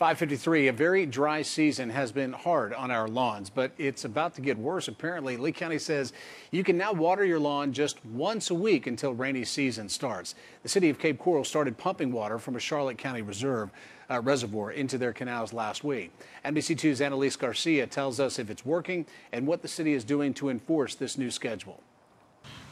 553, a very dry season has been hard on our lawns, but it's about to get worse. Apparently, Lee County says you can now water your lawn just once a week until rainy season starts. The city of Cape Coral started pumping water from a Charlotte County reserve uh, reservoir into their canals last week. NBC2's Annalise Garcia tells us if it's working and what the city is doing to enforce this new schedule.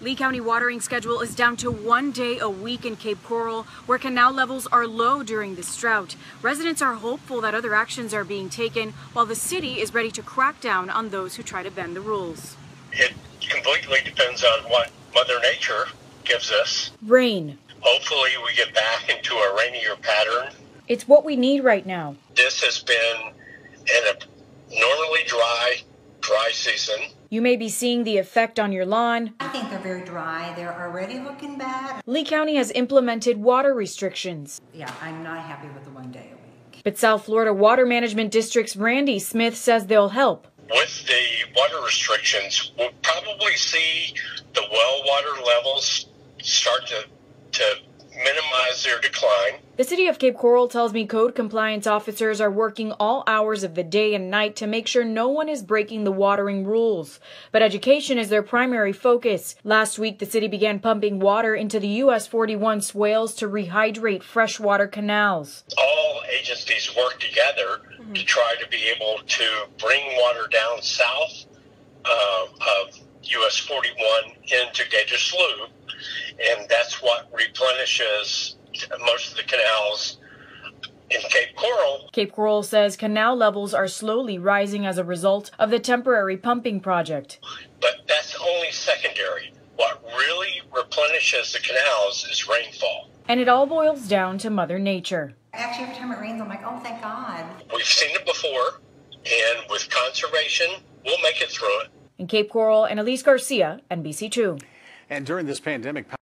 Lee County watering schedule is down to one day a week in Cape Coral, where canal levels are low during this drought. Residents are hopeful that other actions are being taken, while the city is ready to crack down on those who try to bend the rules. It completely depends on what Mother Nature gives us. Rain. Hopefully, we get back into a rainier pattern. It's what we need right now. This has been in a normally dry, dry season. You may be seeing the effect on your lawn. I think they're very dry. They're already looking bad. Lee County has implemented water restrictions. Yeah, I'm not happy with the one day a week. But South Florida Water Management District's Randy Smith says they'll help. With the water restrictions, we'll probably see the well water levels start to, to minimize their decline. The city of Cape Coral tells me code compliance officers are working all hours of the day and night to make sure no one is breaking the watering rules. But education is their primary focus. Last week, the city began pumping water into the US 41 swales to rehydrate freshwater canals. All agencies work together mm-hmm. to try to be able to bring water down south uh, of US 41 into Gator Slough and that's what replenishes most of the canals in Cape Coral. Cape Coral says canal levels are slowly rising as a result of the temporary pumping project. But that's only secondary. What really replenishes the canals is rainfall. And it all boils down to Mother Nature. Actually, every time it rains, I'm like, oh, thank God. We've seen it before, and with conservation, we'll make it through it. In Cape Coral, Annalise Garcia, NBC2. And during this pandemic,